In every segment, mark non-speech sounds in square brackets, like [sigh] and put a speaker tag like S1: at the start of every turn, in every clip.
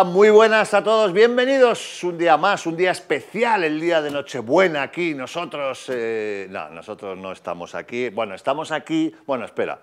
S1: Hola, muy buenas a todos, bienvenidos un día más, un día especial, el día de Nochebuena aquí. Nosotros, eh, no, nosotros no estamos aquí. Bueno, estamos aquí. Bueno, espera.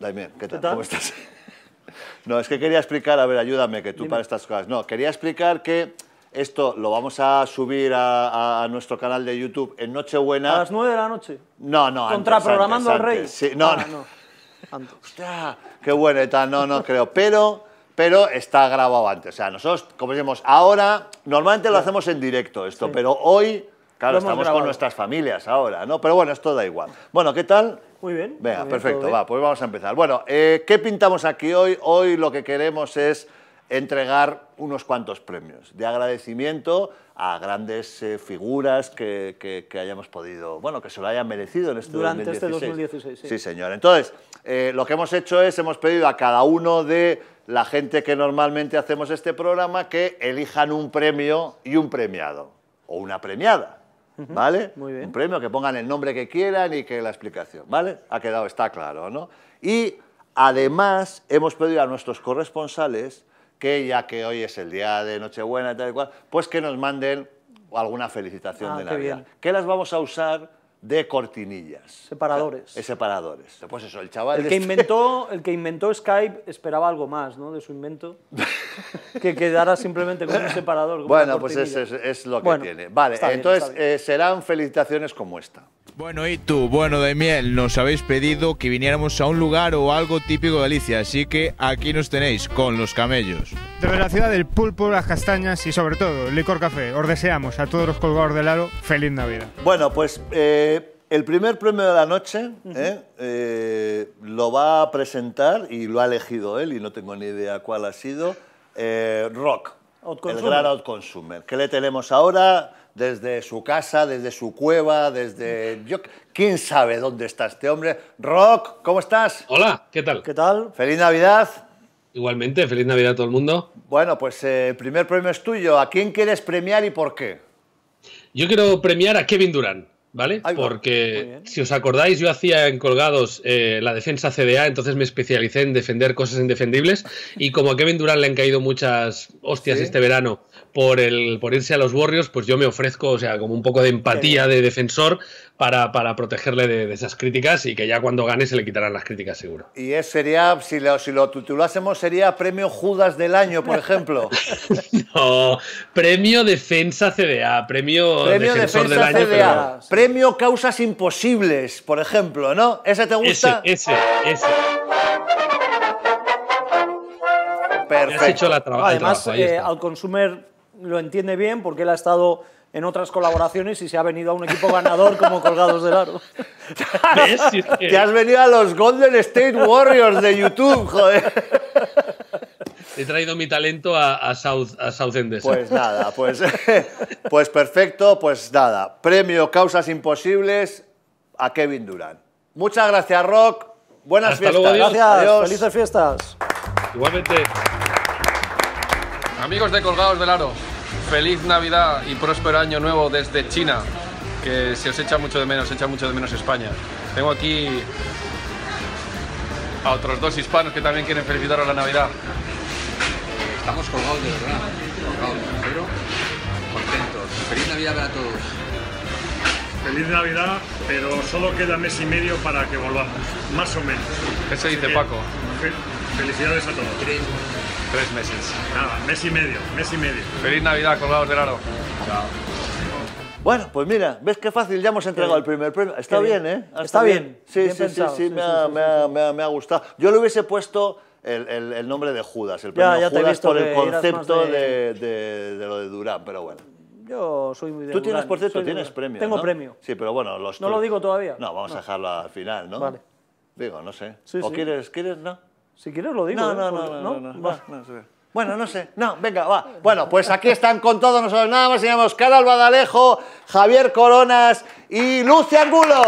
S1: Daimien, ¿qué tal?
S2: tal?
S1: ¿Cómo estás? [laughs] No, es que quería explicar, a ver, ayúdame, que tú para estas cosas. No, quería explicar que esto lo vamos a subir a, a nuestro canal de YouTube en Nochebuena.
S2: A las 9 de la noche.
S1: No, no,
S2: Contraprogramando al rey.
S1: Sí, no,
S2: Ah,
S1: no. [laughs]
S2: Antes.
S1: Hostia, qué tal, no, no creo. Pero, pero está grabado antes. O sea, nosotros, como decimos, ahora, normalmente lo hacemos en directo esto,
S2: Sí.
S1: pero hoy, claro, estamos
S2: grabado.
S1: con nuestras familias ahora, ¿no? Pero bueno, esto da igual. Bueno, ¿qué tal?
S2: Muy bien.
S1: Venga,
S2: muy bien,
S1: perfecto, va, pues vamos a empezar. Bueno, eh, ¿qué pintamos aquí hoy? Hoy lo que queremos es entregar unos cuantos premios de agradecimiento a grandes eh, figuras que, que- que hayamos podido, bueno, que se lo hayan merecido en este
S2: Durante este
S1: 2016.
S2: 2016, sí.
S1: Sí, señor. Entonces, eh, lo que hemos hecho es, hemos pedido a cada uno de la gente que normalmente hacemos este programa que elijan un premio y un premiado, o una premiada. ¿Vale?
S2: muy bien.
S1: Un premio, que pongan el nombre que quieran y que la explicación, ¿vale? Ha quedado, está claro, ¿no? Y además hemos pedido a nuestros corresponsales que ya que hoy es el día de Nochebuena y tal y cual, pues que nos manden alguna felicitación
S2: Ah,
S1: de Navidad. Que las vamos a usar de cortinillas.
S2: Separadores.
S1: Eh, separadores. Pues eso, el chaval...
S2: El que,
S1: este-
S2: inventó, el que inventó Skype esperaba algo más ¿no? de su invento. [laughs] que quedara simplemente con un separador.
S1: Bueno, pues es, es- es lo que
S2: Bueno,
S1: tiene. Vale,
S2: bien,
S1: entonces
S2: bien.
S1: eh, serán felicitaciones como esta.
S3: Bueno, y tú, bueno, de miel, nos habéis pedido que viniéramos a un lugar o algo típico de Galicia, así que aquí nos tenéis, con los camellos.
S4: Desde la ciudad del pulpo, las castañas y sobre todo el licor café, os deseamos a todos los colgados del aro feliz Navidad.
S1: Bueno, pues eh, el primer premio de la noche eh, eh, lo va a presentar y lo ha elegido él y no tengo ni idea cuál ha sido. eh, Rock, el gran outconsumer. ¿Qué le tenemos ahora? Desde su casa, desde su cueva, desde... Yo, ¿Quién sabe dónde está este hombre? Rock, ¿cómo estás?
S5: Hola, ¿qué tal?
S2: ¿Qué tal?
S1: Feliz Navidad.
S5: Igualmente, feliz Navidad a todo el mundo.
S1: Bueno, pues eh, el primer premio es tuyo. ¿A quién quieres premiar y por qué?
S5: Yo quiero premiar a Kevin Durant, ¿vale? Porque si os acordáis, yo hacía en Colgados eh, la defensa CDA, entonces me especialicé en defender cosas indefendibles. Y como a Kevin Durant le han caído muchas hostias
S1: Sí.
S5: este verano por, el, por irse a los Warriors, pues yo me ofrezco, o sea, como un poco de empatía de defensor para, para protegerle de, de esas críticas y que ya cuando gane se le quitarán las críticas, seguro.
S1: Y es, sería, si lo, si lo titulásemos, sería Premio Judas del Año, por ejemplo. [laughs]
S5: No, premio defensa CDA, premio,
S1: Premio
S5: defensor
S1: Defensa
S5: del año.
S1: CDA.
S2: pero-
S5: pero-
S1: Premio Causas Imposibles, por ejemplo, ¿no? ¿Ese te
S5: Ese,
S1: gusta?
S5: ese, ese. Me
S1: Perfecto.
S5: has hecho la traba- el
S2: Además,
S5: trabajo,
S2: eh, al consumer lo entiende bien porque él ha estado en otras colaboraciones y se ha venido a un equipo ganador como Colgados del Aro. [laughs]
S1: Te has venido a los Golden State Warriors de YouTube, joder.
S5: He traído mi talento a, a South, a South Endesa.
S1: Pues nada, pues, [laughs] pues perfecto, pues nada. Premio Causas Imposibles a Kevin Durant. Muchas gracias, Rock. Buenas
S5: Hasta
S1: fiestas.
S5: luego, adiós.
S2: Gracias,
S1: Adiós.
S2: felices fiestas.
S5: Igualmente.
S6: Amigos de Colgados del Aro, feliz Navidad y próspero año nuevo desde China, que se os echa mucho de menos, se echa mucho de menos España. Tengo aquí a otros dos hispanos que también quieren felicitaros la Navidad.
S7: Estamos colgados de verdad, colgados, pero contentos. Feliz Navidad para todos.
S8: Feliz Navidad, pero solo queda mes y medio para que volvamos, más o menos.
S6: ¿Qué se dice Paco?
S8: fe- felicidades a todos.
S7: Tres.
S6: Meses.
S8: Nada, mes y medio, mes y medio.
S6: Feliz Navidad, Colgados del Aro.
S1: Bueno, pues mira, ¿ves qué fácil? Ya hemos entregado el primer premio. Está bien,
S2: bien.
S1: ¿eh?
S2: Está bien,
S1: Sí,
S2: bien
S1: sí,
S2: pensado,
S1: sí, sí,
S2: sí,
S1: me, ha,
S2: sí,
S1: me
S2: sí,
S1: ha-
S2: sí.
S1: me ha- me ha gustado. Yo le hubiese puesto el, el- el nombre de Judas, el
S2: Ya,
S1: premio
S2: ya te he
S1: Judas
S2: visto
S1: por el concepto de...
S2: de-
S1: de- de lo de Durán, pero bueno.
S2: Yo soy muy de
S1: Tú tienes, por cierto, tienes premio,
S2: Tengo
S1: ¿no?
S2: premio.
S1: Sí, pero bueno, los
S2: ¿No lo digo todavía?
S1: No, vamos a dejarlo al final, ¿no?
S2: Vale.
S1: Digo, no sé.
S2: Sí,
S1: ¿O
S2: sí.
S1: quieres, quieres, no?
S2: Si quieres lo digo.
S1: No,
S2: ¿eh?
S1: no, no, no, no, no. Bueno, no sé. No, venga, va. Bueno, pues aquí están con todos nosotros. Nada más llamamos Carol Badalejo, Javier Coronas y Lucia Angulo.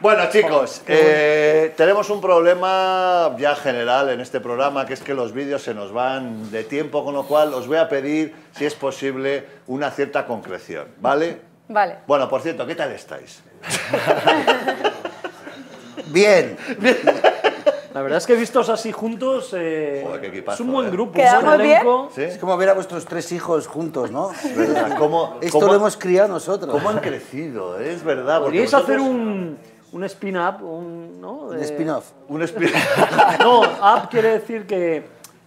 S1: Bueno, chicos, eh, tenemos un problema ya general en este programa, que es que los vídeos se nos van de tiempo, con lo cual os voy a pedir, si es posible, una cierta concreción, ¿vale?
S9: Vale.
S1: Bueno, por cierto, ¿qué tal estáis? [laughs] Bien.
S2: La verdad es que vistos así juntos, eh,
S1: Joder, qué equipazo,
S2: es un buen
S1: eh.
S2: grupo, un
S9: ¿Quedamos
S2: buen elenco.
S1: ¿Sí?
S10: Es como ver a vuestros tres hijos juntos, ¿no?
S1: ¿Verdad? ¿Cómo,
S10: Esto
S1: cómo-
S10: lo hemos criado nosotros.
S1: cómo han crecido? eh? Es verdad.
S2: Podríais
S1: vosotros-
S2: hacer un, un spin-up, un, ¿no?
S10: Un spin-off.
S1: Un espíritu. [laughs]
S2: No, up quiere decir que,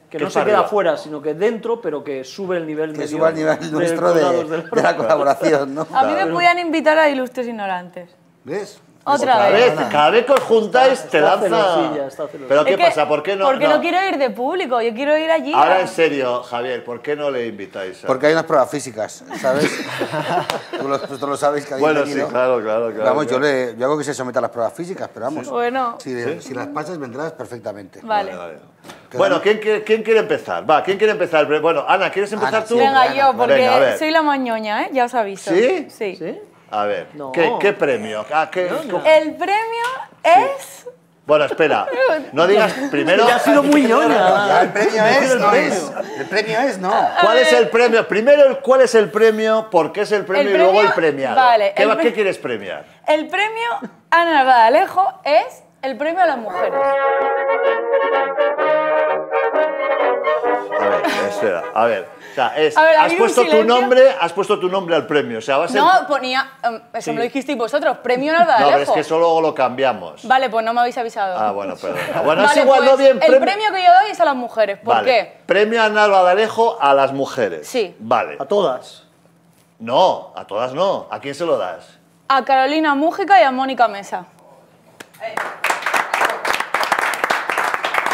S2: que
S1: Que
S2: no se
S1: para
S2: queda
S1: arriba.
S2: fuera, sino que dentro, pero que sube el nivel
S10: Que suba el nivel
S2: de
S10: nuestro de, de la colaboración, ¿no?
S9: A mí me podían invitar a Ilustres Ignorantes.
S10: ¿Ves?
S9: Otra
S1: Cada
S9: vez.
S1: vez, cada vez que os juntáis te
S2: Está
S1: lanza.
S2: celosilla, está celosilla.
S1: Pero
S9: Es
S1: ¿qué
S9: que-
S1: pasa? ¿Por qué no?
S9: Porque no.
S1: no.
S9: quiero ir de público, yo quiero ir allí.
S1: Ahora en serio, Javier, ¿por qué no le invitáis? A...
S10: Porque hay unas pruebas físicas, ¿sabes? [laughs] Tú lo, sabéis que habéis
S1: Bueno, sí, claro, claro, claro.
S10: Vamos, yo, le, yo hago que se someta a las pruebas físicas, pero vamos.
S9: Bueno,
S10: Si, si las pasas, vendrás perfectamente.
S9: vale.
S1: Vale. Bueno, ¿quién quiere, ¿quién quiere empezar? Va, ¿quién quiere empezar? Bueno, Ana, ¿quieres empezar
S10: Ana,
S1: tú?
S10: sí.
S9: Venga, yo, porque
S1: Venga,
S9: soy la mañoña, ¿eh? Ya os aviso.
S1: ¿Sí?
S9: Sí.
S2: ¿Sí?
S1: A ver,
S2: No.
S1: ¿qué, qué premio? Ah, ¿qué- cómo-
S9: El premio es...
S1: Bueno, espera, [laughs] no digas primero...
S2: Ya ha sido muy [laughs] ñoña.
S10: el premio es, no es. El premio es, no.
S1: ¿Cuál es el premio? Primero, el- ¿cuál es el premio? ¿Por qué es el premio?
S9: El
S1: y luego el
S9: premio-
S1: premiado.
S9: vale,
S1: ¿Qué,
S9: el pre-
S1: qué quieres premiar?
S9: El premio Ana Badalejo es el premio a las mujeres.
S1: A ver, espera, a ver. O sea, es,
S9: ver,
S1: has puesto tu nombre, has puesto tu nombre al premio. O sea, va a ser...
S9: No, ponía... em, eso me lo dijisteis vosotros, premio Ana
S1: No, pero es que eso luego lo cambiamos.
S9: Vale, pues no me habéis avisado.
S1: Ah, bueno, perdón. [laughs] Bueno, es
S9: Vale,
S1: igual,
S9: pues,
S1: no bien.
S9: El premio que yo doy es a las mujeres. ¿Por
S1: Vale.
S9: qué?
S1: Premio Ana Badalejo a las mujeres.
S9: Sí.
S1: Vale.
S2: A todas.
S1: No, a todas no. ¿A quién se lo das?
S9: A Carolina Mújica y a Mónica Mesa.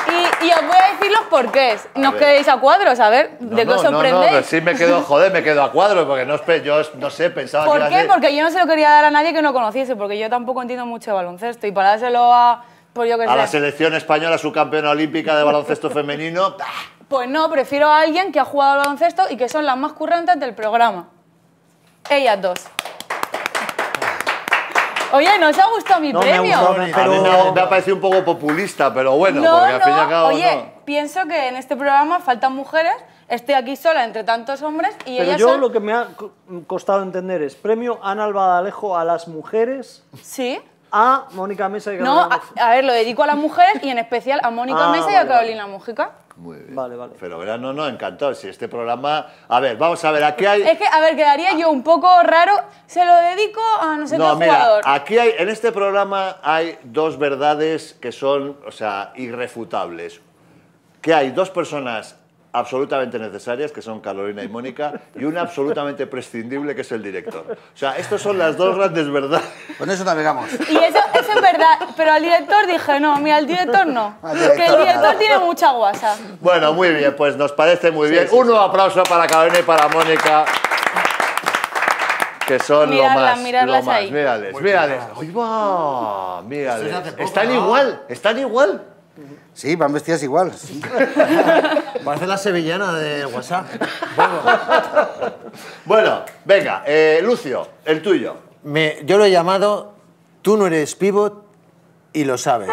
S9: Y, y os voy a decir los porqués. No os
S1: ver.
S9: quedéis a cuadros, a ver, ¿de qué
S1: no,
S9: os
S1: no, no, pero sí me quedo, joder, me quedo a cuadro, porque no, yo no sé, pensaba que
S9: ¿Por
S1: iba a
S9: qué? Porque yo no se lo quería dar a nadie que no conociese, porque yo tampoco entiendo mucho de baloncesto. Y para dárselo a, pues yo
S1: a la selección española, su campeona olímpica de baloncesto [laughs] femenino.
S9: pues no, prefiero a alguien que ha jugado al baloncesto y que son las más currantes del programa. Ellas dos. Oye, ¿no os ha gustado mi
S2: No, me ha
S9: premio?
S2: gustado,
S1: A mí
S2: pero...
S1: me ha, me ha parecido un poco populista, pero bueno,
S9: no,
S1: porque al fin y al
S9: no,
S1: cabo
S9: oye,
S1: no.
S9: pienso que en este programa faltan mujeres, estoy aquí sola entre tantos hombres y
S2: Pero
S9: ellas
S2: yo
S9: son...
S2: lo que me ha co- costado entender es premio Ana Albadalejo a las mujeres,
S9: Sí.
S2: a Mónica Mesa y
S9: No,
S2: Carolina
S9: a, a ver, lo dedico a las mujeres y en especial a Mónica
S2: Ah,
S9: Mesa y a
S2: vale,
S9: Carolina Mújica.
S1: Muy bien.
S2: Vale, vale.
S1: Pero verán, no, no, encantado. Si este programa. A ver, vamos a ver, aquí hay.
S9: Es que, a ver, quedaría yo un poco raro. Se lo dedico a no sé
S1: No,
S9: qué
S1: mira,
S9: jugador.
S1: aquí hay, en este programa hay dos verdades que son, o sea, irrefutables. Que hay dos personas absolutamente necesarias, que son Carolina y Mónica, y una absolutamente [laughs] prescindible, que es el director. O sea, estas son las dos grandes verdades.
S10: Con eso navegamos.
S9: Y eso, eso es verdad, pero al director dije, no, mira, al director no.
S10: Al director
S9: que el director tiene mucha guasa.
S1: Bueno, muy bien, pues nos parece muy bien. Un nuevo aplauso para Carolina y para Mónica. Que son
S9: Miradlas,
S1: lo más.
S9: miradlas
S1: lo más.
S9: ahí.
S1: Mírales, mírales. ¡Ay, va! Mírales.
S10: Poco,
S1: Están
S10: ¿no?
S1: igual, están igual.
S10: Sí, van vestidas igual. sí. [laughs]
S11: Parece la sevillana de WhatsApp.
S1: Bueno, venga, eh, Lucio, el tuyo.
S11: Me- yo lo he llamado Tú no eres pivot y lo sabes.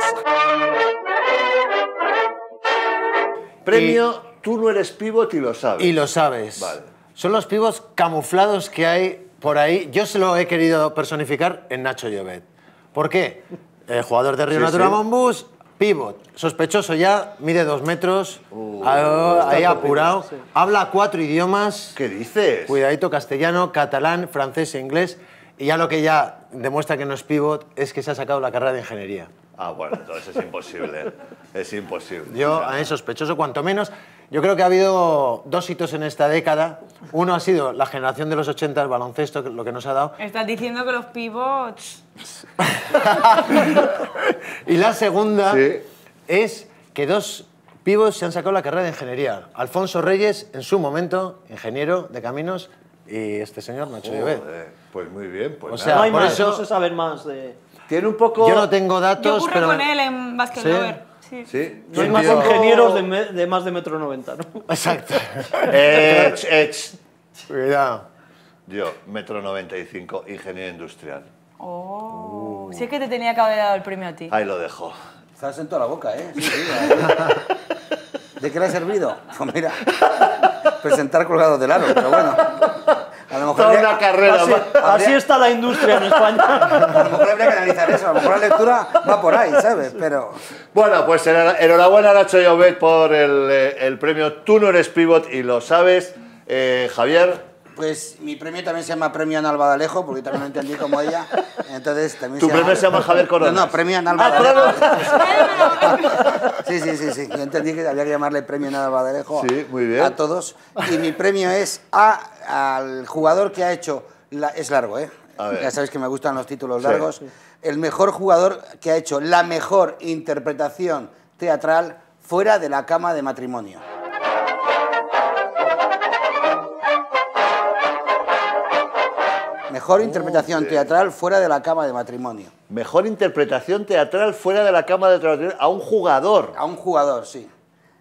S1: Premio, tú no eres pivot y lo sabes.
S11: Y lo sabes.
S1: Vale.
S11: Son los pivots camuflados que hay por ahí. Yo se lo he querido personificar en Nacho Llobet. ¿Por qué? El jugador de Río
S1: Sí,
S11: Natura
S1: sí.
S11: Monbus, pivot. Sospechoso ya, mide dos metros,
S1: Uh,
S11: ah, ahí apurado. Habla cuatro idiomas.
S1: ¿Qué dices?
S11: Cuidadito, castellano, catalán, francés e inglés. Y ya lo que ya demuestra que no es pivot es que se ha sacado la carrera de ingeniería.
S1: Ah, bueno, entonces es imposible. Es imposible.
S11: Yo, a mí sospechoso, cuanto menos. Yo creo que ha habido dos hitos en esta década. Uno ha sido la generación de los 80, el baloncesto, lo que nos ha dado.
S9: Estás diciendo que los pivots... [laughs]
S11: Y la segunda
S1: Sí.
S11: es que dos pibos se han sacado la carrera de ingeniería. Alfonso Reyes, en su momento, ingeniero de caminos, y este señor, Nacho Llobet.
S1: Pues muy bien. Pues
S11: O
S1: nada.
S11: sea,
S2: No hay
S11: por
S2: más,
S11: eso-
S2: no se sabe más de...
S1: tiene un poco.
S11: Yo no tengo
S9: Yo
S11: datos,
S9: ocurro
S11: pero...
S9: con él en Basket
S11: ¿Sí?
S9: Lover. Sí.
S1: Sí.
S2: No hay más
S1: tío.
S2: ingenieros de, me- de más de metro noventa, ¿no?
S11: Exacto. [laughs]
S1: Eh, ch-
S11: Cuidado.
S1: Yo, metro 95, ingeniero industrial.
S9: Oh, si es que te tenía que haber dado el premio a ti.
S1: Ahí lo dejo.
S10: Estás en toda la boca, ¿eh? Sí, sí, [laughs] ¿De qué le ha servido? Pues mira, presentar colgados del aro, pero bueno. A lo lo mejor
S1: Toda
S10: habría-
S1: una carrera.
S2: Así, está la industria en España. [laughs]
S10: A lo mejor habría que analizar eso. A lo mejor la lectura va por ahí, ¿sabes? Pero.
S1: Bueno, pues enhora- enhorabuena Nacho Llobet por el, eh, el premio Tú no eres pivot y lo sabes. Eh, Javier,
S10: Pues mi premio también se llama Premio Ana Albadalejo, porque también lo entendí como ella. Entonces también
S1: tu premio se llama Javier Coronas.
S10: No, no, Premio Ana
S1: Ah,
S10: Albadalejo. Sí, sí, sí, sí. Yo entendí que había que llamarle Premio Ana Albadalejo a-
S1: Sí, muy bien.
S10: a todos. Y mi premio es a, al jugador que ha hecho... la- es largo, ¿eh? Ya sabéis que me gustan los títulos
S1: Sí.
S10: largos. El mejor jugador que ha hecho la mejor interpretación teatral fuera de la cama de matrimonio. Mejor interpretación teatral fuera de la cama de matrimonio.
S1: Mejor interpretación teatral fuera de la cama de trabajo a un jugador.
S10: A un jugador, sí.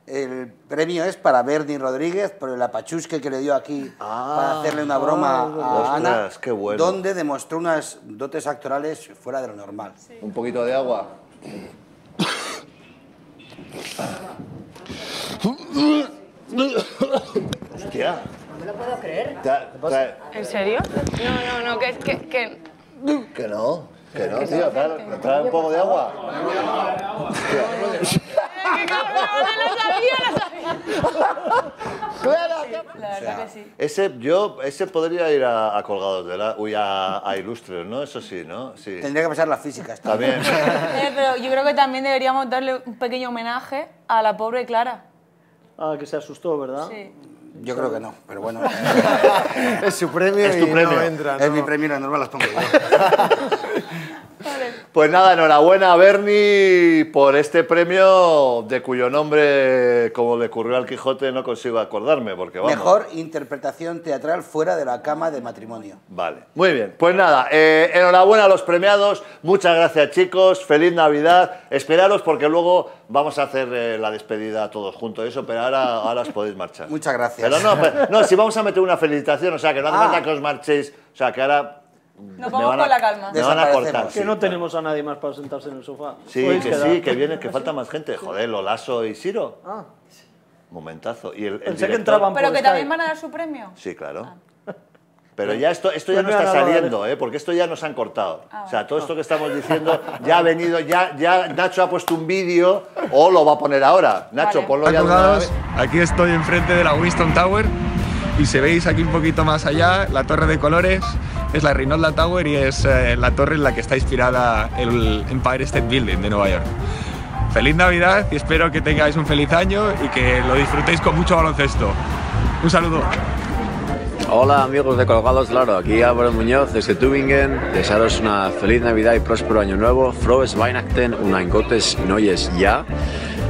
S10: El premio es para Bernie Rodríguez por el apachusque que le dio aquí para hacerle una broma a Ana,
S1: Ostras, qué bueno.
S10: donde demostró unas dotes actorales fuera de lo normal.
S1: Un poquito de agua. [coughs] Hostia.
S9: No me lo puedo creer.
S1: Ta- ta-
S9: ¿En serio? No, no, no, que... que, que...
S1: Que no, que no, tío. Trae, trae un poco de agua. [laughs]
S9: La verdad que sí.
S1: Ese, yo, ese podría ir a, a colgados de la. Uy, a, a ilustres, ¿no? Eso sí, ¿no? Sí.
S10: Tendría que pasar las físicas.
S1: También. [laughs] [laughs]
S9: Eh, pero yo creo que también deberíamos darle un pequeño homenaje a la pobre Clara.
S2: Ah, que se asustó, ¿verdad?
S9: Sí.
S10: Yo creo que no, pero bueno. [laughs]
S11: Es su premio
S1: Es tu
S11: y
S1: premio.
S11: no entra.
S10: Es
S11: ¿no?
S10: mi premio, las normas las pongo yo. [laughs]
S1: Pues nada, enhorabuena Bernie por este premio de cuyo nombre, como le ocurrió al Quijote, no consigo acordarme, porque vamos.
S10: Mejor interpretación teatral fuera de la cama de matrimonio.
S1: Vale, muy bien. Pues nada, eh, enhorabuena a los premiados. Muchas gracias, chicos. Feliz Navidad. Esperaros porque luego vamos a hacer eh, la despedida todos juntos. Eso, pero ahora, ahora os podéis marchar.
S10: Muchas gracias.
S1: Pero no, pero- no, si vamos a meter una felicitación, o sea, que no hace
S10: Ah.
S1: falta que os marchéis. O sea, que ahora.
S9: Nos
S1: me
S9: vamos
S1: van a-
S9: con la calma.
S1: Me van a cortar.
S10: Desaparecemos.
S1: sí,
S2: Que no
S1: claro.
S2: tenemos a nadie más para sentarse en el sofá.
S1: Sí, que
S2: quedar.
S1: sí, que viene, que falta más gente. Joder, Lolaso y Siro.
S2: Ah,
S1: Momentazo. Y el, el
S2: pensé que entraban
S9: Pero
S2: por
S9: que también van a dar su premio.
S1: Sí, claro. Pero ya esto, esto ya no
S2: Pues
S1: está
S2: no,
S1: saliendo, ¿eh? porque esto ya nos han cortado.
S9: Ah,
S1: o sea, todo esto que estamos diciendo ya ha venido, ya, ya Nacho ha puesto un vídeo o lo va a poner ahora. Nacho,
S9: Vale.
S1: ponlo ya.
S12: Aquí estoy enfrente de la Winston Tower y si veis aquí un poquito más allá, la torre de colores es la Rinalda Tower y es eh, la torre en la que está inspirada el Empire State Building de Nueva York. Feliz Navidad y espero que tengáis un feliz año y que lo disfrutéis con mucho baloncesto. Un saludo.
S13: Hola amigos de Colgados Claro, aquí Álvaro Muñoz desde Tübingen. Desearos una feliz Navidad y próspero año nuevo. Frohes Weihnachten und ein Gottes Neues ya.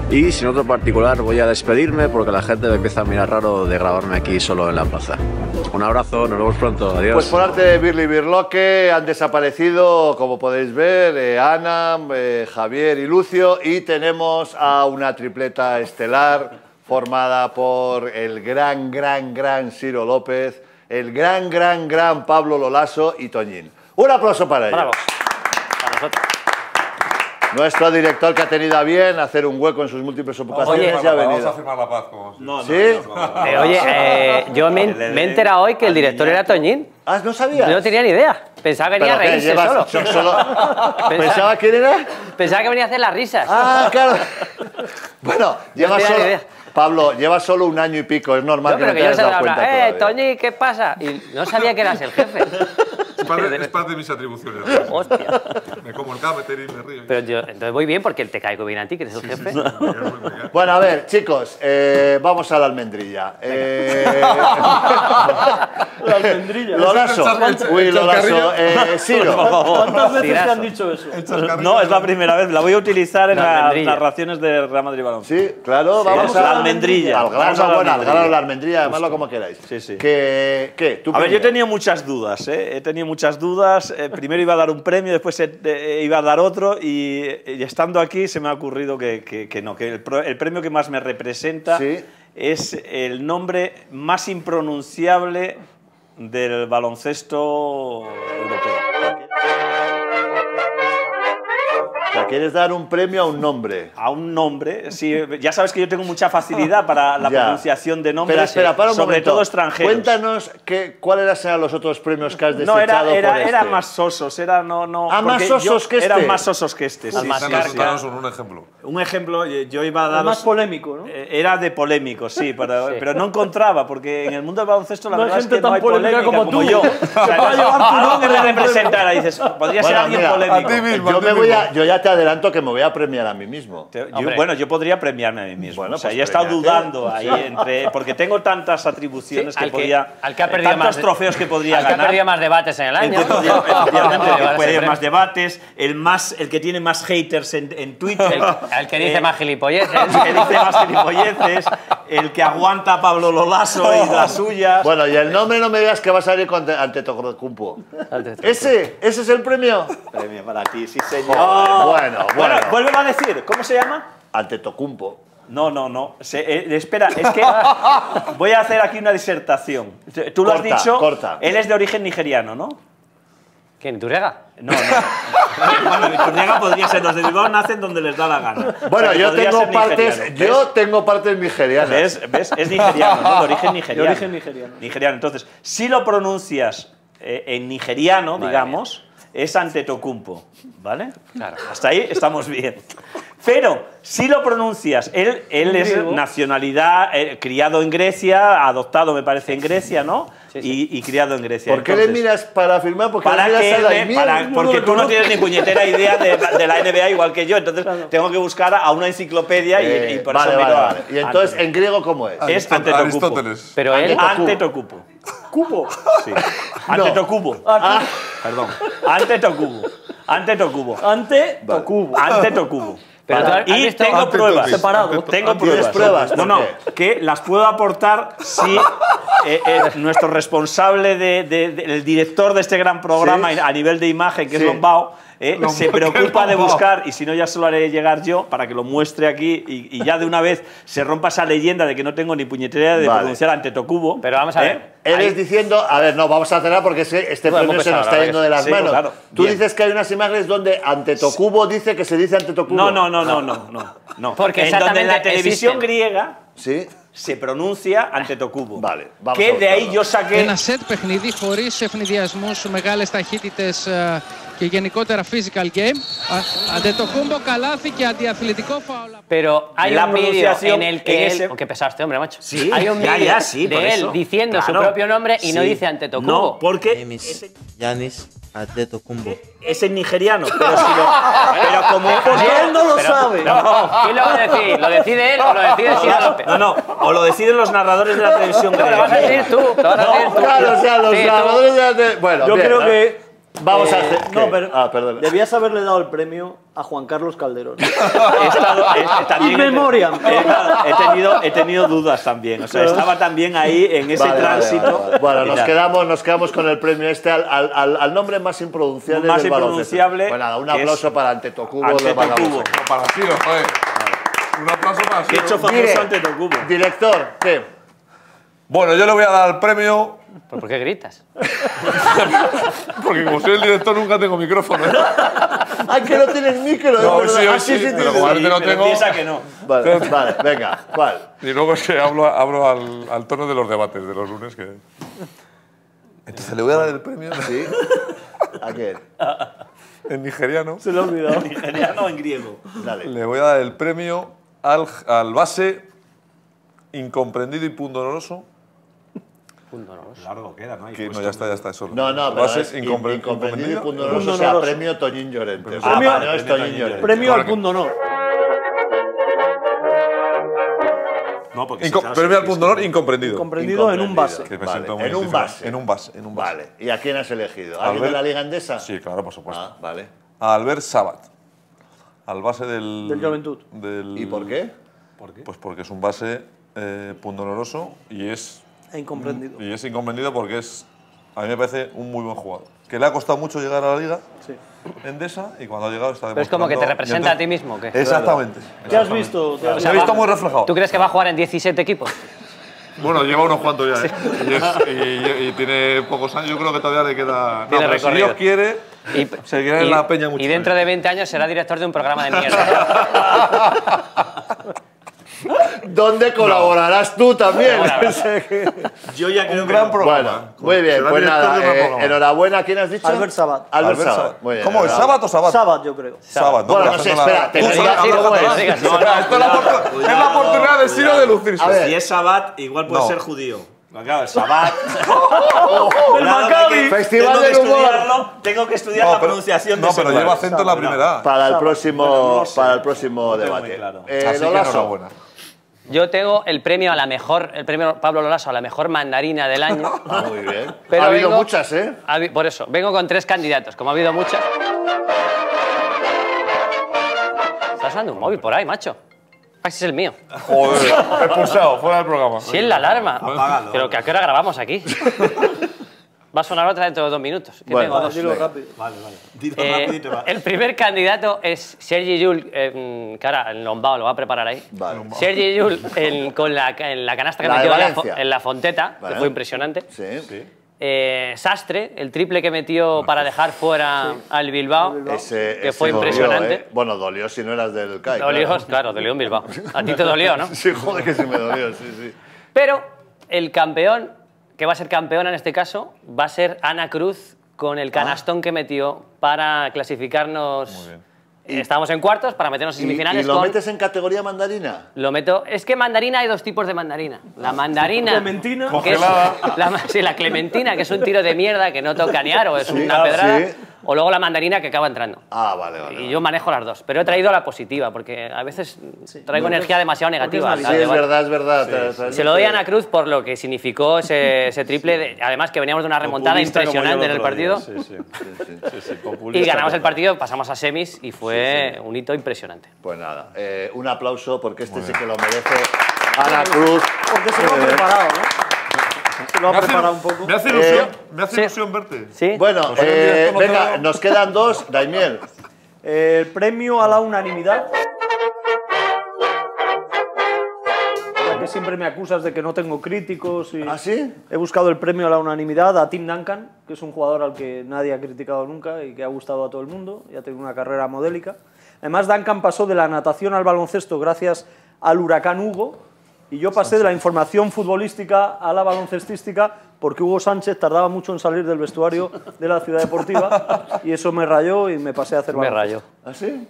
S13: Y sin otro particular voy a despedirme porque la gente me empieza a mirar raro de grabarme aquí solo en la plaza. Un abrazo, nos vemos pronto, adiós.
S1: Pues por arte de Birli Birloque han desaparecido, como podéis ver, eh, Ana, eh, Javier y Lucio, y tenemos a una tripleta estelar formada por el gran, gran, gran Ciro López, el gran, gran, gran Pablo Lolaso y Toñín. Un aplauso para ellos.
S2: Bravo. Para nosotros.
S1: Nuestro director que ha tenido a bien hacer un hueco en sus múltiples ocupaciones
S14: Oye,
S1: ya ha
S14: Vamos a
S1: venido.
S14: firmar la paz. Como... No,
S1: ¿Sí?
S15: Eh, oye, eh, yo me, [laughs] me he enterado hoy que el director era Toñín.
S1: Ah, ¿no sabías?
S15: Yo no tenía ni idea. Pensaba que venía a reírse
S1: Llevas-
S15: solo.
S1: so- solo- [laughs]
S15: Pensaba-
S1: ¿Pensaba quién era?
S15: Pensaba que venía a hacer las risas.
S1: Ah, claro. [laughs] Bueno, lleva
S15: ni
S1: solo,
S15: idea.
S1: Pablo, lleva solo un año y pico, es normal
S15: No,
S1: que no te
S15: yo
S1: hayas dado cuenta
S15: eh,
S1: todavía.
S15: Toñi, ¿qué pasa? Y no sabía que eras el jefe.
S14: Es parte, es parte de mis atribuciones.
S15: Hostia.
S14: Me y me río.
S15: Pero yo, entonces voy bien porque te caigo bien a ti, que eres el jefe.
S1: Bueno, a ver, chicos, eh, vamos a la almendrilla. Eh, [laughs]
S2: La almendrilla.
S1: Lolaso.
S2: ¿Cuántas-
S1: Uy, Lolaso. Eh, [laughs] Ciro.
S2: ¿Cuántas veces te han dicho eso?
S16: No, es la primera vez. La voy a utilizar en
S15: La
S16: las narraciones de Real Madrid Baloncesto.
S1: Sí, claro,
S16: Sí,
S1: vamos a la
S16: almendrilla.
S1: Al
S16: Vamos a la
S1: grano, bueno, al grano, la almendrilla, llamadlo como queráis.
S16: Sí, sí.
S1: ¿Qué? qué? ¿Tú
S16: A ver, yo he tenido muchas dudas, ¿eh? He tenido muchas dudas. Eh, primero iba a dar un premio, después eh, iba a dar otro y, y estando aquí se me ha ocurrido que, que- que no, que el, pro- el premio que más me representa
S1: Sí.
S16: es el nombre más impronunciable del baloncesto europeo.
S1: Sea, quieres dar un premio a un nombre.
S16: A un nombre, sí. Ya sabes que yo tengo mucha facilidad para [laughs] la
S1: Ya.
S16: pronunciación de nombres,
S1: Pero espera, para un
S16: sobre
S1: momento.
S16: todo extranjeros.
S1: Cuéntanos qué, cuáles eran los otros premios que has
S16: No,
S1: desechado
S16: era, era,
S1: por
S16: era
S1: este.
S16: más sosos, era no, no.
S1: Ah, más
S16: porque yo-
S1: sosos que este.
S16: Eran más sosos que este. sí,
S14: Danos- un ejemplo.
S16: Un ejemplo, eh, yo iba a dar.
S2: más polémico, ¿no?
S16: Era de polémico, sí, pero, [laughs]
S2: Sí.
S16: pero no encontraba, porque en el mundo del baloncesto la
S2: No hay
S16: verdad es
S2: gente
S16: que no
S2: tan
S16: hay
S2: polémica
S16: polémica
S2: como tú.
S16: yo. [laughs] O sea,
S2: pueda
S16: no-
S2: llevar tu
S16: algo
S2: nombre
S16: que me
S2: en el
S16: representara, dices, podría ser
S1: Bueno,
S16: alguien
S1: mira,
S16: polémico.
S1: yo, me voy a, yo ya te adelanto que me voy a premiar a mí mismo.
S16: Yo- bueno, yo podría premiarme a mí mismo.
S1: Bueno,
S16: o sea,
S1: pues
S16: yo he estado dudando ahí entre. Porque tengo tantas atribuciones
S15: Sí,
S16: que
S15: al que-
S16: podría.
S15: al que ha perdido
S16: tantos
S15: más
S16: trofeos que podría
S15: al que ha
S16: ganar.
S15: perdido más debates en el
S16: El
S15: año.
S16: que [laughs] podría- efectivamente, el que más debates, el, más, el que tiene más haters en, en Twitter.
S15: El- el que dice más gilipolleces.
S16: El que dice más gilipolleces, el que aguanta a Pablo Lolaso y [laughs] las suyas.
S1: Bueno, y el nombre no me digas que vas a ir con- ante Tocumpo. ¿Ese? ¿Ese es el premio?
S16: Premio para ti, sí, señor.
S1: Oh, bueno, bueno.
S16: vuelve a decir, ¿cómo se llama?
S1: Ante Tocumpo.
S16: No, no, no. Se- eh, espera, es que voy a hacer aquí una disertación. Tú lo has
S1: Corta,
S16: dicho.
S1: corta.
S16: Él es de origen nigeriano, ¿no?
S15: ¿Quién? ¿Turega?
S16: No, no. bueno, Iturriaga podría ser. Los de Bilbao nacen donde les da la gana.
S1: Bueno,
S16: O sea,
S1: yo tengo partes, yo tengo partes nigerianas.
S16: ¿Ves? ¿Ves? Es nigeriano, ¿no? De origen nigeriano.
S2: De origen nigeriano.
S16: Nigeriano. Entonces, si lo pronuncias eh, en nigeriano, digamos, es Antetokounmpo, ¿vale?
S15: Claro.
S16: Hasta ahí estamos bien. Pero si lo pronuncias, él, él es
S2: Griego.
S16: nacionalidad, eh, criado en Grecia, adoptado me parece en Grecia, ¿no? Y, y criado en Grecia.
S1: ¿Por qué le miras para firmar? Porque
S16: para
S1: le miras
S16: que
S1: a la
S16: para- porque tú no tienes ni puñetera idea de, [laughs] de la NBA igual que yo, entonces tengo que buscar a una enciclopedia y,
S1: Eh,
S16: y por
S1: vale,
S16: eso
S1: vale,
S16: miro a-
S1: vale. Y entonces,
S16: antes.
S1: ¿en griego cómo es?
S16: es
S14: Aristóteles.
S16: Antetokounmpo.
S14: Aristóteles.
S15: Pero él.
S16: Antetokounmpo. ¿Cubo? Sí. Antetokounmpo.
S2: Ah,
S16: Perdón. Antetokounmpo. Antetokounmpo.
S2: Ante Tokubo.
S16: Antetokounmpo.
S15: Pero
S16: y tengo pruebas.
S2: Separado.
S16: Tengo
S1: ¿Tienes
S16: pruebas.
S1: pruebas?
S16: No,
S1: ¿Por
S16: no, que las puedo aportar si eh, eh, nuestro responsable, de, de- de- el director de este gran programa
S1: Sí.
S16: a nivel de imagen, que
S1: Sí.
S16: es Lombao, eh, se preocupa
S14: ¿qué
S16: de buscar, y si no ya se lo haré llegar yo, para que lo muestre aquí y, y ya de una vez se rompa esa leyenda de que no tengo ni puñetera de
S1: Vale.
S16: pronunciar ante Tokubo.
S15: Pero vamos a ver.
S1: Él
S16: Ahí-
S1: es diciendo, a ver, no, vamos a cerrar porque este premio se nos está yendo de las
S16: sí.
S1: manos.
S16: Sí, claro.
S1: Tú
S16: Bien.
S1: dices que hay unas imágenes donde ante Tocubo dice que se dice ante Tocubo.
S16: No, no, no, no, no, no, no.
S15: Porque
S16: en donde en la
S15: exactamente
S16: televisión
S15: existen.
S16: griega
S1: Sí.
S16: se pronuncia ante Tokubo.
S1: Vale, vamos a
S16: Que de ahí yo saqué
S17: Ένα σετ παιχνίδι χωρίς ευνηδιασμούς, μεγάλες ταχύτητες ε, και γενικότερα physical game. Α- Αντετοκούμπο καλάθι και αντιαθλητικό φάουλ.
S15: Pero hay
S16: La
S15: un vídeo
S16: pronunciación
S15: en el que
S16: en
S15: él.
S16: ese-
S15: Oh, qué pesado este hombre, macho.
S16: Sí,
S15: hay un
S16: ya,
S15: vídeo
S16: ya, sí, por
S15: de él
S16: eso.
S15: diciendo
S16: Claro.
S15: su propio nombre y no
S16: Sí.
S15: dice ante Tokubo.
S16: No, porque ese,
S18: Giannis Antetokounmpo.
S16: es en nigeriano, pero, si lo, [laughs] pero como
S2: Porque él no lo
S15: Pero-
S2: sabe.
S15: No, ¿quién lo va a decir? ¿Lo decide él o lo decide Sina López?
S16: No, no, o lo deciden los narradores de la televisión
S15: No, lo
S16: griega.
S15: vas a decir tú. Lo vas a decir tú.
S1: Claro, o sea, los
S15: Sí, tú.
S1: grabadores de la tele- Bueno,
S2: Yo
S1: bien,
S2: creo
S1: ¿no?
S2: que.
S1: Vamos a
S2: eh,
S1: hacer.
S2: No, pero.
S1: Ah, perdón.
S2: Debías haberle dado el premio a Juan Carlos Calderón. [laughs]
S16: He estado- he- también-. He, he tenido, he tenido dudas también. O sea, estaba también ahí en ese
S1: Vale,
S16: tránsito.
S1: vale, vale. Bueno, nos quedamos, nos quedamos con el premio este al, al, al- al nombre más impronunciable
S16: Más
S1: del
S16: impronunciable,
S1: Bueno, nada, un aplauso para Antetokounmpo.
S16: Ante
S1: le mandamos
S16: Tokubo.
S1: aquí.
S14: No, para Ciro, joder. Un aplauso para
S16: Que he
S14: Ciro.
S16: hecho famoso.
S1: Director, ¿qué?
S14: Bueno, yo le voy a dar el premio
S15: ¿Pero ¿Por qué gritas? [laughs]
S14: porque como soy el director nunca tengo micrófono.
S1: ¡Ay, [laughs] que no tienes micro!
S14: No,
S1: verdad.
S14: sí, hoy
S1: Ah,
S14: sí, pero
S1: tienes.
S14: como ahora no
S16: pero
S14: tengo-
S16: piensa que no.
S1: Vale, vale, venga, ¿cuál?
S14: Y luego es que hablo, hablo al, al tono de los debates de los lunes. Que... Entonces le voy a dar el premio
S1: ¿Sí? ¿A quién?
S14: en nigeriano.
S2: Se lo he olvidado.
S16: En nigeriano o en griego.
S1: Dale.
S14: Le voy a dar el premio al, al base incomprendido y pundonoroso.
S16: Largo queda, ¿no?
S14: Que no, ya está, ya está. Eso.
S1: No, no, pero
S14: base
S1: es
S14: incompre-
S1: incomprendido y
S14: incomprendido.
S1: pundonoroso, o sea,
S2: Pundonoroso.
S1: premio Toñín Llorente. Sea,
S2: Premio-
S1: no es Toñín Llorente.
S2: Premio al punto honor.
S16: No, porque
S14: Inco-
S16: si
S14: premio al pundonor
S16: que-
S14: incomprendido.
S2: Comprendido en un base.
S14: Que me
S1: Vale,
S14: muy
S1: en un base.
S14: En un base. En un base.
S1: Vale, ¿y a quién has elegido? ¿Alguien de la Liga Endesa?
S14: Sí, claro, por supuesto.
S1: Ah, vale.
S14: A Albert Sabat. Al base del.
S2: Del Juventud.
S14: del-
S1: ¿Y por qué?
S14: Pues porque es un base eh, pundonoroso y es,
S2: E incomprendido.
S14: y es incomprendido porque es. A mí me parece un muy buen jugador. Que le ha costado mucho llegar a la liga
S2: Sí.
S14: endesa y cuando ha llegado está
S15: Pero es como que te
S14: demostrando-
S15: representa a ti mismo, ¿o qué?
S14: Exactamente.
S2: ¿Qué has visto? ¿Qué has
S14: Se
S15: sea,
S14: ha visto
S15: va-
S14: muy reflejado.
S15: ¿Tú crees que va a jugar en 17 equipos?
S14: Bueno, lleva unos cuantos ya, ¿eh? Y, es- y- y- y tiene pocos años. Yo creo que todavía le queda. No,
S15: Tiene
S14: pero si. Dios quiere,
S15: Y,
S14: Seguirá en la peña mucho
S15: y dentro de 20 años será director de un programa de mierda. [laughs]
S1: ¿Dónde colaborarás tú también?
S16: Yo ya creo
S14: Un
S16: que
S14: gran
S16: no.
S14: programa.
S1: Bueno, muy bien, pues nada, eh, enhorabuena, ¿quién has dicho?
S2: Albert Sabat.
S1: Albert,
S14: Albert
S1: Sabat.
S14: Sabat.
S1: Muy bien,
S14: ¿Cómo es? ¿Sabat o Sabat?
S2: Sabat, yo creo.
S14: Sabat.
S1: Bueno, no sé, espera, te digo-
S14: No,
S15: no,
S14: no, es la opor- es la oportunidad de Siro de lucirse.
S16: Si es Sabat, igual puede
S14: No.
S16: ser judío. Claro, [laughs] el Sabat.
S2: El Maccabi.
S1: Festival
S16: tengo que
S1: del humor.
S16: Tengo que estudiar
S14: No,
S16: la
S14: pero-
S16: pronunciación de
S14: No, pero lleva acento en la primera.
S1: Para el próximo,
S16: no
S1: para el próximo
S16: No
S1: debate.
S16: claro.
S1: Eh,
S14: Así que enhorabuena.
S15: Yo tengo el premio a la mejor, el premio Pablo Lolaso a la mejor mandarina del año. [laughs]
S1: Ah, muy bien. [laughs]
S15: Pero
S1: ha habido
S15: vengo-
S1: muchas, ¿eh?
S15: Habi- Por eso, vengo con tres candidatos, como ha habido muchas. Está sonando un móvil por ahí, macho. Ah, ese es el mío.
S14: Joder, expulsado, fuera del programa.
S15: Sí, es la alarma.
S16: Apágalo.
S15: Pero que a qué hora grabamos aquí. [laughs] Va a sonar otra dentro de dos minutos. Que
S1: Bueno,
S15: tengo dos.
S2: Dilo rápido.
S16: Vale, vale. Dilo
S15: Eh,
S16: rápido y te va.
S15: el primer candidato es Sergi Llull, eh, que ahora en Lombao lo va a preparar ahí.
S1: Vale.
S15: Sergi en- con la, en la canasta que
S1: La
S15: metió en la, en la Fonteta,
S1: Vale.
S15: que fue impresionante.
S1: Sí.
S15: Eh, Sastre, el triple que metió para dejar fuera al Bilbao,
S1: Ese,
S15: que
S1: ese
S15: fue
S1: dolió,
S15: impresionante.
S1: ¿eh? Bueno, dolió si no eras del CAI.
S15: Dolió,
S1: claro.
S15: claro, dolió en Bilbao. A ti te dolió, ¿no? [laughs]
S1: Sí, joder, que sí me dolió, sí, sí.
S15: Pero el campeón, que va a ser campeona en este caso, va a ser Ana Cruz con el canastón que metió para clasificarnos. Eh, Estábamos en cuartos para meternos en
S1: ¿Y,
S15: semifinales.
S1: y lo
S15: con-
S1: metes en categoría mandarina?
S15: Lo meto. Es que mandarina hay dos tipos de mandarina. La mandarina.
S2: Clementina.
S15: que es- la, sí, la clementina, que es un tiro de mierda que no toca ni aro, es
S1: Sí,
S15: una pedrada.
S1: sí.
S15: O luego la mandarina que acaba entrando.
S1: Ah, vale, vale.
S15: Y yo manejo las dos. Pero he traído la positiva, porque a veces traigo energía demasiado negativa.
S1: Sí, es
S15: debate.
S1: verdad, es verdad.
S15: Se lo doy a Ana Cruz por lo que significó ese, ese triple. de- además, que veníamos de una remontada
S16: Populista
S15: impresionante en el partido.
S16: Sí, sí. [laughs] Sí, sí,
S15: Y ganamos el partido, pasamos a semis y fue un hito impresionante.
S1: Pues nada, eh, un aplauso porque este sí que lo merece. Ana Cruz.
S2: Porque se lo ha preparado, ¿no? Lo ha
S14: Me hace-
S2: preparado un poco.
S14: Me hace ilusión,
S1: Eh,
S14: me hace
S15: sí.
S14: ilusión verte.
S15: ¿Sí?
S1: Bueno, eh, venga, nos quedan dos. Daimiel.
S2: El premio a la unanimidad. Ya que siempre me acusas de que no tengo críticos y
S1: ¿Ah, sí?
S2: he buscado el premio a la unanimidad a Tim Duncan, que es un jugador al que nadie ha criticado nunca y que ha gustado a todo el mundo y ha tenido una carrera modélica. Además, Duncan pasó de la natación al baloncesto gracias al huracán Hugo y yo pasé de la información futbolística a la baloncestística porque Hugo Sánchez tardaba mucho en salir del vestuario de la ciudad deportiva [laughs] y eso me rayó y me pasé a hacer
S15: Me
S2: baloncesto.
S15: rayó.
S1: ¿Ah, sí?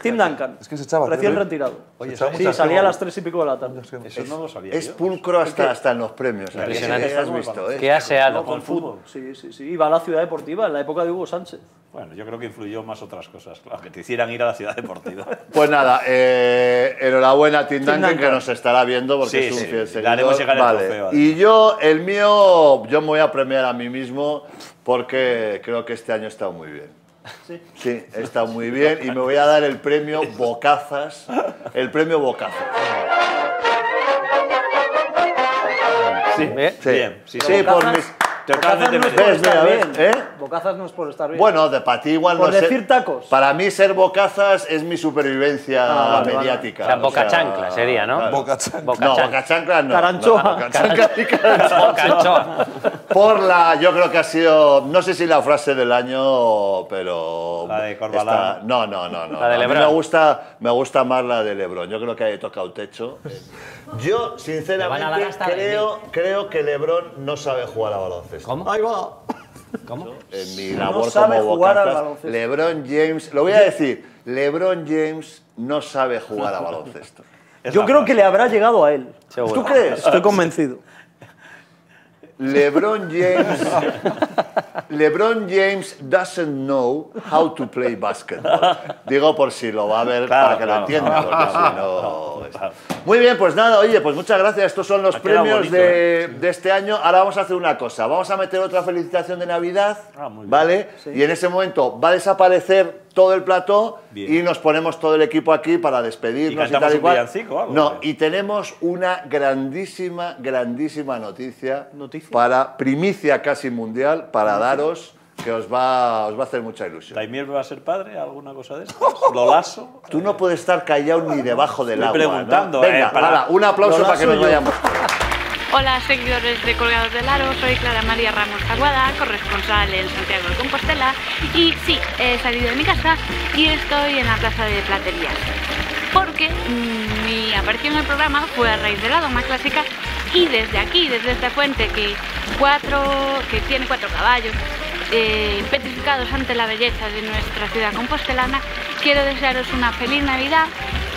S2: Tim Duncan.
S14: Es que se echaba
S2: Recién
S14: tele.
S2: retirado.
S14: Oye, echaba
S2: sí, salía a las tres y pico de la tarde.
S16: Eso no lo sabía
S1: Es
S16: yo.
S1: pulcro hasta, hasta en los premios. ¿eh?
S15: Impresionante.
S1: Has visto, ¿eh?
S15: Qué aseado.
S2: Con fútbol. Sí, sí, sí. Iba a la ciudad deportiva en la época de Hugo Sánchez.
S16: Bueno, yo creo que influyó más otras cosas, claro, que te hicieran ir a la ciudad deportiva. [laughs]
S1: Pues nada, eh, enhorabuena a Tim Duncan,
S2: Duncan.
S1: que nos estará viendo porque
S16: Sí,
S1: es un
S16: sí,
S1: fiel
S16: le
S1: seguidor.
S16: haremos llegar el
S1: Vale.
S16: trofeo,
S1: Y yo, el mío, yo me voy a premiar a mí mismo porque creo que este año he estado muy bien.
S2: Sí.
S1: Estado muy bien y me voy a dar el premio Bocazas, el premio Bocazas.
S15: Sí. Bien.
S1: Sí,
S16: Bien, sí,
S1: por
S2: No es por
S1: ¿Ves?
S2: estar
S1: Mira,
S2: bien.
S1: ¿ves? ¿Eh?
S2: Bocazas no es por estar bien.
S1: Bueno, de para ti igual
S2: Por
S1: no
S2: decir tacos.
S1: Para mí ser bocazas es mi supervivencia
S2: Ah, vale, vale.
S1: mediática.
S15: O sea, boca chancla sería, ¿no?
S1: claro.
S14: Boca chancla.
S1: No, boca chancla no.
S2: Caranchoa.
S1: No, boca chancla y [laughs] caranchoa.
S15: Boca anchoa.
S1: Por la, yo creo que ha sido, no sé si la frase del año, pero...
S16: La de Corbalán.
S1: está- no, no, no, no.
S15: La de
S1: A mí
S15: Lebron.
S1: me gusta, me gusta más la de Lebron. Yo creo que ahí he tocado techo. [laughs] Yo, sinceramente, creo, creo que Lebron no sabe jugar a baloncesto.
S15: ¿Cómo?
S2: Ahí va.
S15: ¿Cómo?
S1: En mi
S2: No sabe
S1: como
S2: jugar al baloncesto.
S1: LeBron James, lo voy a decir, LeBron James no sabe jugar a baloncesto. [laughs]
S16: Es
S2: Yo creo
S16: frase.
S2: que le habrá llegado a él.
S15: Seguro.
S1: ¿Tú crees?
S2: Estoy convencido.
S1: LeBron James [laughs] LeBron James doesn't know how to play basketball. Digo por si lo va a ver
S16: Claro,
S1: para que
S16: claro.
S1: lo entienda, porque si no... [laughs] Muy bien, pues nada, oye, pues muchas gracias. Estos son los premios
S16: bonito,
S1: de, de este año. Ahora vamos a hacer una cosa. Vamos a meter otra felicitación de Navidad,
S16: Ah, muy bien.
S1: ¿vale? Y en ese momento va a desaparecer todo el plató
S16: Bien.
S1: y nos ponemos todo el equipo aquí para despedirnos
S16: ¿Y
S1: tal y cual.
S16: algo?
S1: No, y tenemos una grandísima, grandísima noticia,
S2: ¿Noticia?
S1: para primicia casi mundial para daros que os va, os va a hacer mucha ilusión.
S16: ¿Daimiel va a ser padre? ¿Alguna cosa de estas? [laughs] ¿Lolaso?
S1: Tú no puedes estar callado ni debajo del
S16: Estoy
S1: agua. ¿no?
S16: preguntando,
S1: Venga,
S16: eh, para-
S1: un aplauso
S2: Lo
S1: para que
S2: lazo
S1: nos vayamos todos.
S19: Hola seguidores de Colgados del Aro, soy Clara María Ramos Aguada, corresponsal en Santiago de Compostela y sí, he salido de mi casa y estoy en la plaza de platerías porque mm, mi aparición en el programa fue a raíz de la doma clásica y desde aquí, desde esta fuente que, cuatro, que tiene cuatro caballos, eh, petrificados ante la belleza de nuestra ciudad compostelana, quiero desearos una feliz Navidad,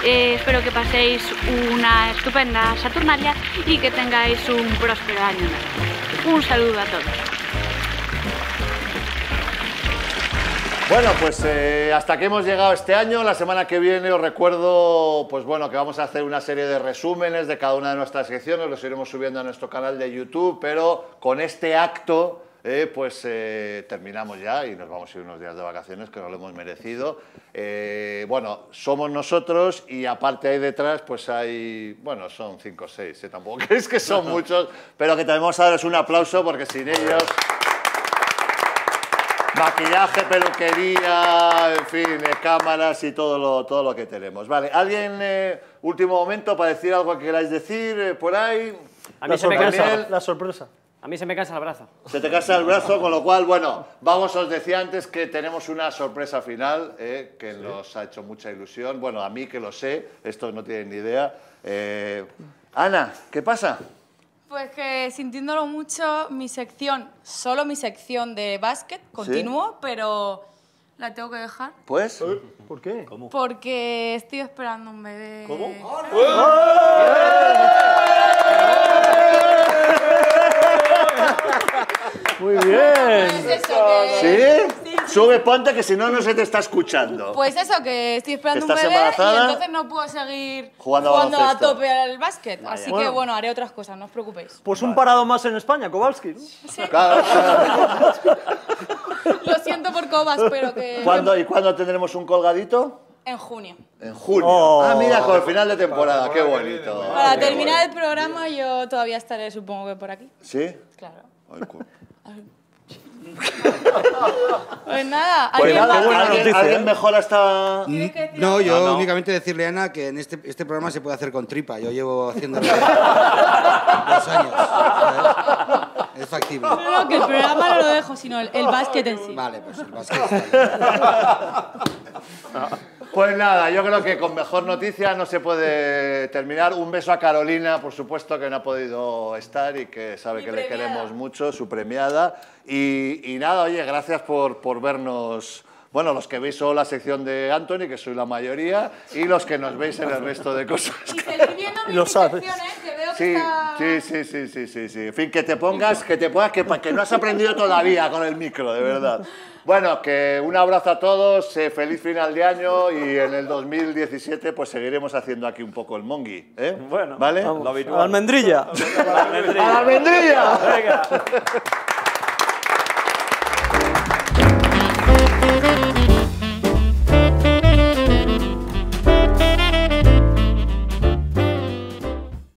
S19: eh, espero que paséis una estupenda Saturnalia y que tengáis un próspero año nuevo. Un saludo a todos.
S1: Bueno, pues eh, hasta aquí hemos llegado este año. La semana que viene os recuerdo, pues bueno, que vamos a hacer una serie de resúmenes de cada una de nuestras secciones. Los iremos subiendo a nuestro canal de YouTube, pero con este acto, eh, pues eh, terminamos ya y nos vamos a ir unos días de vacaciones que nos lo hemos merecido. Eh, bueno, somos nosotros y aparte ahí detrás, pues hay, bueno, son cinco o seis, ¿eh? tampoco [laughs] es que son muchos, pero que tenemos que darles un aplauso porque sin ellos maquillaje, peluquería, en fin, eh, cámaras y todo lo, todo lo que tenemos. Vale, ¿alguien, eh, último momento, para decir algo que queráis decir eh, por ahí?
S15: A mí se me cansa
S2: la sorpresa.
S15: A mí se me cansa el brazo.
S1: Se te cansa el brazo, con lo cual, bueno, vamos, os decía antes que tenemos una sorpresa final eh, que nos ha hecho mucha ilusión. Bueno, a mí que lo sé, estos no tienen ni idea. Eh, Ana, ¿qué pasa?
S9: Pues que sintiéndolo mucho, mi sección, solo mi sección de básquet, continúo, pero la tengo que dejar.
S1: Pues.
S2: ¿Por qué?
S9: Porque estoy esperando un bebé. ¿Cómo?
S2: Muy bien.
S1: ¿Sí? Sube, ponte, que si no, no se te está escuchando.
S9: Pues eso, que estoy esperando un
S1: ¿Estás
S9: bebé
S1: embarazada?
S9: y entonces no puedo seguir
S1: Jugando a
S9: tope al básquet. Así que
S2: Bueno.
S9: haré otras cosas, no os preocupéis.
S2: Pues un parado más en España, Kowalski. ¿no?
S1: Claro, claro. [laughs]
S9: Lo siento por Cobas, pero que...
S1: ¿Cuándo, ¿Y cuándo tendremos un colgadito?
S9: En junio.
S1: En junio.
S2: Oh.
S1: ah, mira, con el final de temporada, qué bonito.
S9: Para
S1: Qué
S9: terminar el programa yo todavía estaré, supongo que por aquí.
S1: ¿Sí?
S9: Claro.
S1: Ay, [laughs] [laughs]
S9: Pues nada,
S1: Pues
S9: ¿alguien
S1: nada,
S9: más?
S1: ¿alguien, alguien mejora esta...?
S10: No, yo
S1: No, no.
S10: únicamente decirle a Ana que en este, este programa se puede hacer con tripa. Yo llevo haciéndolo [laughs] dos años. ¿sabes? Es factible.
S9: No, no, que el programa no lo dejo, sino el, el básquet en sí.
S10: Vale, pues el básquet. [laughs]
S1: Pues nada, yo creo que con mejor noticia no se puede terminar. Un beso a Carolina, por supuesto, que no ha podido estar y que sabe que le queremos mucho, su premiada. Y, y nada, oye, gracias por, por vernos. Bueno, los que veis solo la sección de Anthony, que soy la mayoría, y los que nos veis en el resto de cosas.
S9: Y seguir viendo
S2: Y lo
S9: mis
S2: sabes.
S9: que veo que
S1: Sí,
S9: está...
S1: sí, sí, sí, sí, sí, sí. En fin, que te pongas, que te pongas, que, que no has aprendido todavía con el micro, de verdad. Bueno, que un abrazo a todos, eh, feliz final de año y en el 2017 pues seguiremos haciendo aquí un poco el mongi, ¿eh?
S2: Bueno,
S1: ¿vale?
S2: vamos. Almendrilla.
S1: ¡A la almendrilla!
S2: Venga. [laughs]